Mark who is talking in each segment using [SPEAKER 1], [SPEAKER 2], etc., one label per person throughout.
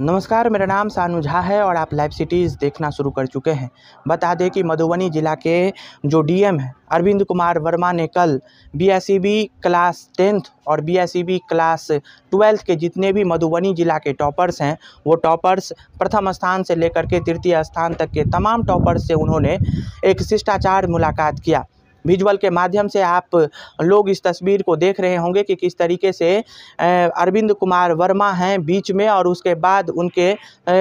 [SPEAKER 1] नमस्कार, मेरा नाम सानू झा है और आप लाइव सिटीज़ देखना शुरू कर चुके हैं। बता दें कि मधुबनी ज़िला के जो डीएम हैं, अरविंद कुमार वर्मा ने कल बीएससीबी क्लास टेंथ और बीएससीबी क्लास ट्वेल्थ के जितने भी मधुबनी ज़िला के टॉपर्स हैं, वो टॉपर्स प्रथम स्थान से लेकर के तृतीय स्थान तक के तमाम टॉपर्स से उन्होंने एक शिष्टाचार मुलाकात किया। विजुअल के माध्यम से आप लोग इस तस्वीर को देख रहे होंगे कि किस तरीके से अरविंद कुमार वर्मा हैं बीच में और उसके बाद उनके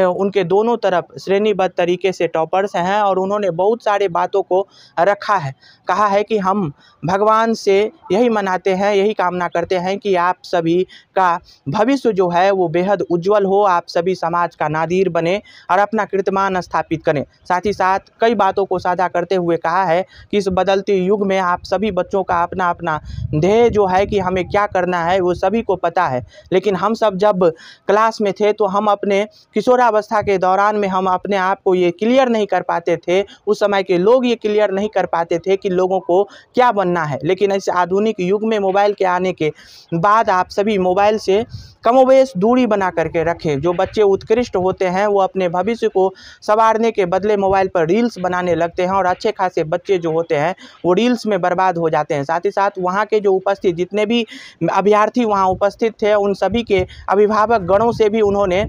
[SPEAKER 1] उनके दोनों तरफ़ श्रेणीबद्ध तरीके से टॉपर्स हैं और उन्होंने बहुत सारे बातों को रखा है। कहा है कि हम भगवान से यही मनाते हैं, यही कामना करते हैं कि आप सभी का भविष्य जो है वो बेहद उज्जवल हो, आप सभी समाज का नादीर बने और अपना कीर्तमान स्थापित करें। साथ ही साथ कई बातों को साझा करते हुए कहा है कि इस बदलती युग में आप सभी बच्चों का अपना अपना ध्येय जो है कि हमें क्या करना है, वो सभी को पता है। लेकिन हम सब जब क्लास में थे तो हम अपने किशोरावस्था के दौरान में हम अपने आप को ये क्लियर नहीं कर पाते थे। उस समय के लोग ये क्लियर नहीं कर पाते थे कि लोगों को क्या बनना है। लेकिन इस आधुनिक युग में मोबाइल के आने के बाद आप सभी मोबाइल से कमोवेश दूरी बना करके रखें। जो बच्चे उत्कृष्ट होते हैं, वो अपने भविष्य को संवारने के बदले मोबाइल पर रील्स बनाने लगते हैं और अच्छे खासे बच्चे जो होते हैं, वो रील्स में बर्बाद हो जाते हैं। साथ ही साथ वहाँ के जो उपस्थित, जितने भी अभ्यर्थी वहाँ उपस्थित थे, उन सभी के अभिभावक गणों से भी उन्होंने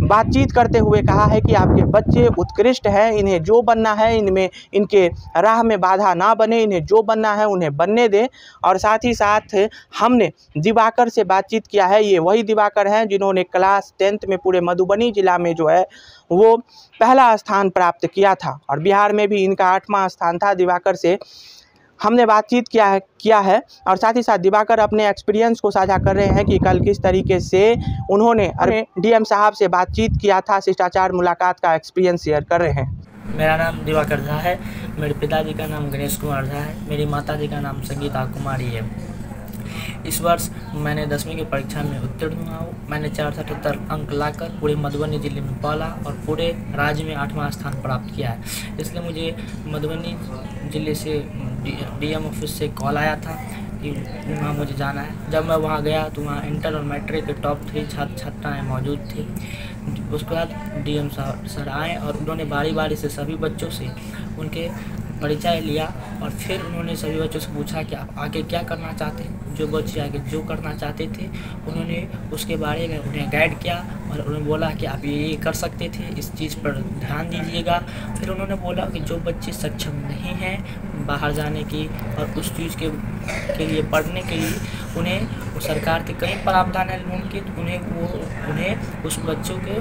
[SPEAKER 1] बातचीत करते हुए कहा है कि आपके बच्चे उत्कृष्ट हैं, इन्हें जो बनना है, इनमें इनके राह में बाधा ना बने, इन्हें जो बनना है, उन्हें बनने दें। और साथ ही साथ हमने दिवाकर से बातचीत किया है, ये वही दिवाकर हैं जिन्होंने क्लास टेंथ में पूरे मधुबनी ज़िला में जो है, वो पहला स्थान प्राप्त किया था। और बिहार में भी इनका आठवां स्थान था दिवाकर से। हमने बातचीत किया है किया है और साथ ही साथ दिवाकर अपने एक्सपीरियंस को साझा कर रहे हैं कि कल किस तरीके से उन्होंने अरे डीएम साहब से बातचीत किया था, शिष्टाचार मुलाकात का एक्सपीरियंस शेयर कर रहे हैं।
[SPEAKER 2] मेरा नाम दिवाकर झा है, मेरे पिताजी का नाम गणेश कुमार झा है, मेरी माता जी का नाम संगीता कुमारी है। इस वर्ष मैंने दसवीं की परीक्षा में उत्तीर्ण हुआ हूँ। मैंने चार सौ अठहत्तर अंक लाकर पूरे मधुबनी ज़िले में पाला और पूरे राज्य में आठवां स्थान प्राप्त किया है। इसलिए मुझे मधुबनी ज़िले से डीएम ऑफ़िस से कॉल आया था कि वहाँ मुझे जाना है। जब मैं वहाँ गया तो वहाँ इंटर और मैट्रिक के टॉप थ्री छात्र छात्राएँ मौजूद थी। उसके बाद डीएम साहब सर आए और उन्होंने बारी बारी से सभी बच्चों से उनके परिचय लिया और फिर उन्होंने सभी बच्चों से पूछा कि आप आगे क्या करना चाहते हैं? जो बच्चे आगे जो करना चाहते थे, उन्होंने उसके बारे में उन्हें गाइड किया और उन्होंने बोला कि आप ये कर सकते थे, इस चीज़ पर ध्यान दीजिएगा। फिर उन्होंने बोला कि जो बच्चे सक्षम नहीं हैं बाहर जाने की और उस चीज़ के के लिए पढ़ने के लिए, उन्हें सरकार के कई प्रावधान हैं लोन के तो उन्हें वो, उन्हें उस बच्चों के,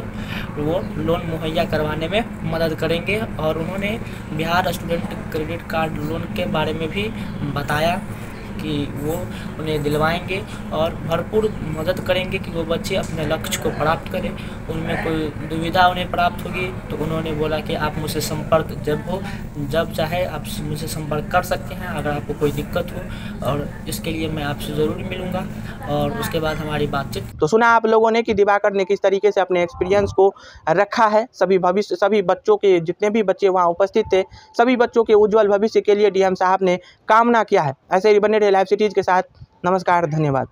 [SPEAKER 2] वो लोन मुहैया करवाने में मदद करेंगे। और उन्होंने Bihar student credit card loan के बारे में भी बताया। कि वो उन्हें दिलवाएँगे और भरपूर मदद करेंगे कि वो बच्चे अपने लक्ष्य को प्राप्त करें। उनमें कोई दुविधा उन्हें प्राप्त होगी तो उन्होंने बोला कि आप मुझसे संपर्क जब हो, जब चाहे आप मुझसे संपर्क कर सकते हैं, अगर आपको कोई दिक्कत हो, और इसके लिए मैं आपसे ज़रूर मिलूँगा। और उसके बाद हमारी बातचीत।
[SPEAKER 1] तो सुना आप लोगों ने कि दिवाकर ने किस तरीके से अपने एक्सपीरियंस को रखा है। सभी भविष्य, सभी बच्चों के, जितने भी बच्चे वहाँ उपस्थित थे, सभी बच्चों के उज्जवल भविष्य के लिए डीएम साहब ने कामना किया है। ऐसे ही बने रहे लाइव सिटीज़ के साथ नमस्कार धन्यवाद।